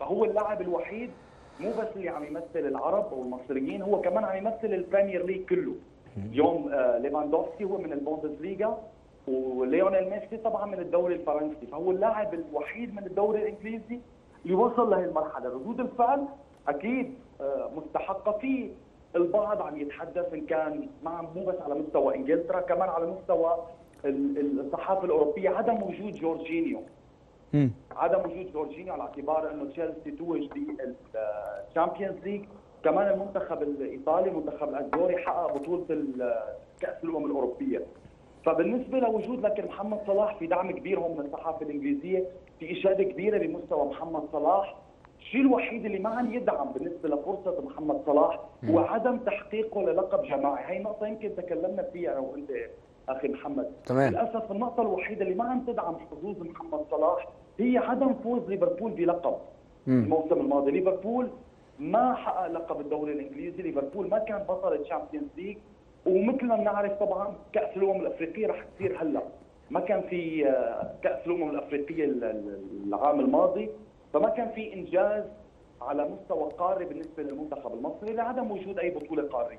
فهو اللاعب الوحيد مو بس اللي عم يمثل العرب أو المصريين هو كمان عم يمثل ال Premier League كله. اليوم آه، ليفاندوفسكي هو من البوندسليغا وليونيل ميسي طبعا من الدوري الفرنسي. فهو اللاعب الوحيد من الدوري الإنجليزي اللي وصل لهي المرحله ردود الفعل أكيد آه، مستحقة. في البعض عم يتحدث إن كان مع مو بس على مستوى إنجلترا كمان على مستوى الصحافة الأوروبية عدم وجود جورجينيو. عدم وجود جورجينيو على اعتبار انه تشيلسي توج بال Champions League كمان المنتخب الإيطالي المنتخب الأزوري حقق بطولة كأس الأمم الأوروبية. فبالنسبة لوجود لكن محمد صلاح في دعم كبير هون من الصحافة الإنجليزية في إشادة كبيرة بمستوى محمد صلاح. الشيء الوحيد اللي ما عم يدعم بالنسبة لفرصة محمد صلاح هو عدم تحقيقه للقب جماعي. هي نقطة يمكن تكلمنا فيها أنا وانت أخي محمد. تمام. للأسف النقطة الوحيدة اللي ما عم تدعم حظوظ محمد صلاح هي عدم فوز ليفربول بلقب. الموسم الماضي ليفربول ما حقق لقب الدوري الإنجليزي. ليفربول ما كان بطل ال Champions League. ومثل ما بنعرف طبعا كأس الأمم الأفريقية رح تصير هلأ. ما كان في آه، كأس الأمم الأفريقية العام الماضي. فما كان في إنجاز على مستوى قاري بالنسبة للمنتخب المصري لعدم وجود أي بطولة قارية.